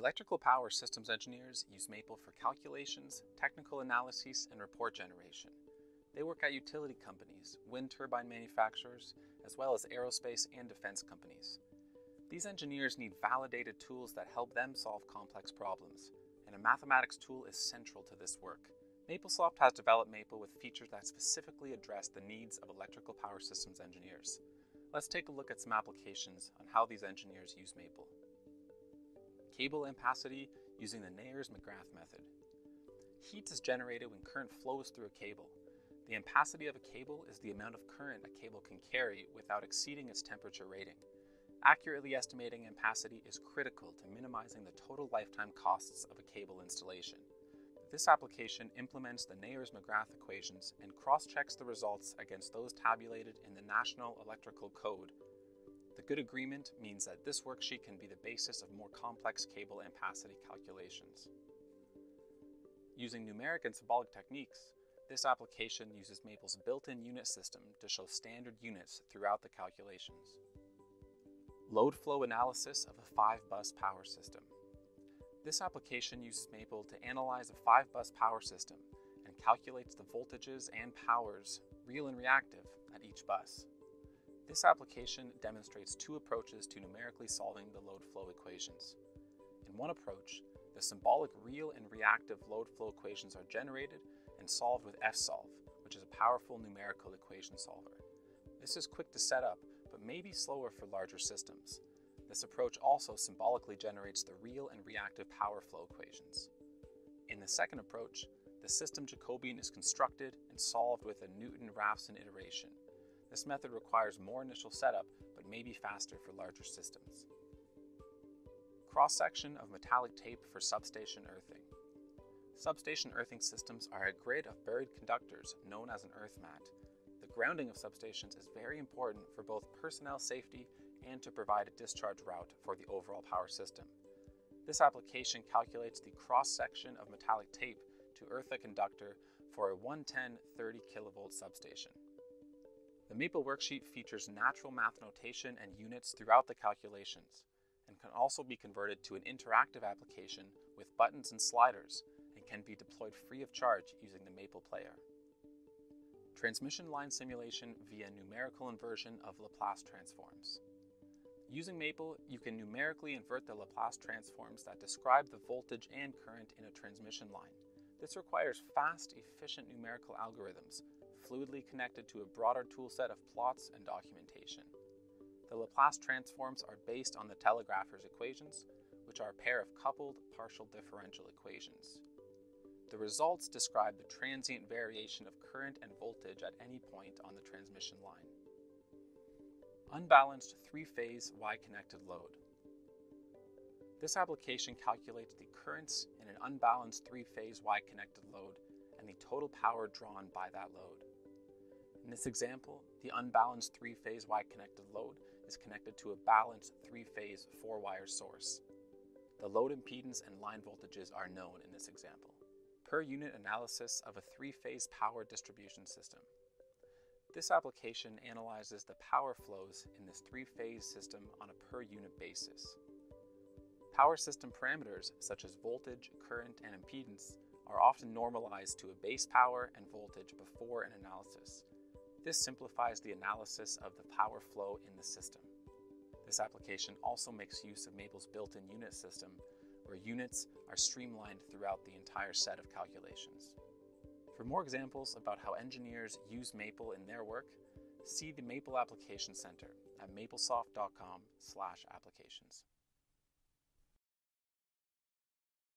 Electrical power systems engineers use Maple for calculations, technical analyses, and report generation. They work at utility companies, wind turbine manufacturers, as well as aerospace and defense companies. These engineers need validated tools that help them solve complex problems, and a mathematics tool is central to this work. Maplesoft has developed Maple with features that specifically address the needs of electrical power systems engineers. Let's take a look at some applications on how these engineers use Maple. Cable ampacity using the Neher-McGrath method. Heat is generated when current flows through a cable. The ampacity of a cable is the amount of current a cable can carry without exceeding its temperature rating. Accurately estimating ampacity is critical to minimizing the total lifetime costs of a cable installation. This application implements the Neher-McGrath equations and cross-checks the results against those tabulated in the National Electrical Code. Good agreement means that this worksheet can be the basis of more complex cable ampacity calculations. Using numeric and symbolic techniques, this application uses Maple's built-in unit system to show standard units throughout the calculations. Load flow analysis of a 5-bus power system. This application uses Maple to analyze a 5-bus power system and calculates the voltages and powers, real and reactive, at each bus. This application demonstrates two approaches to numerically solving the load flow equations. In one approach, the symbolic real and reactive load flow equations are generated and solved with fsolve, which is a powerful numerical equation solver. This is quick to set up, but may be slower for larger systems. This approach also symbolically generates the real and reactive power flow equations. In the second approach, the system Jacobian is constructed and solved with a Newton-Raphson iteration, this method requires more initial setup, but may be faster for larger systems. Cross-section of metallic tape for substation earthing. Substation earthing systems are a grid of buried conductors known as an earth mat. The grounding of substations is very important for both personnel safety and to provide a discharge route for the overall power system. This application calculates the cross-section of metallic tape to earth a conductor for a 110 30 kilovolt substation. The Maple worksheet features natural math notation and units throughout the calculations, and can also be converted to an interactive application with buttons and sliders, and can be deployed free of charge using the Maple Player. Transmission line simulation via numerical inversion of Laplace transforms. Using Maple, you can numerically invert the Laplace transforms that describe the voltage and current in a transmission line. This requires fast, efficient numerical algorithms, fluidly connected to a broader toolset of plots and documentation. The Laplace transforms are based on the telegrapher's equations, which are a pair of coupled partial differential equations. The results describe the transient variation of current and voltage at any point on the transmission line. Unbalanced three-phase Y-connected load. This application calculates the currents in an unbalanced three-phase Y-connected load and the total power drawn by that load. In this example, the unbalanced three-phase Y-connected load is connected to a balanced three-phase four-wire source. The load impedance and line voltages are known in this example. Per unit analysis of a three-phase power distribution system. This application analyzes the power flows in this three-phase system on a per unit basis. Power system parameters such as voltage, current, and impedance are often normalized to a base power and voltage before an analysis. This simplifies the analysis of the power flow in the system. This application also makes use of Maple's built-in unit system, where units are streamlined throughout the entire set of calculations. For more examples about how engineers use Maple in their work, see the Maple Application Center at maplesoft.com/applications.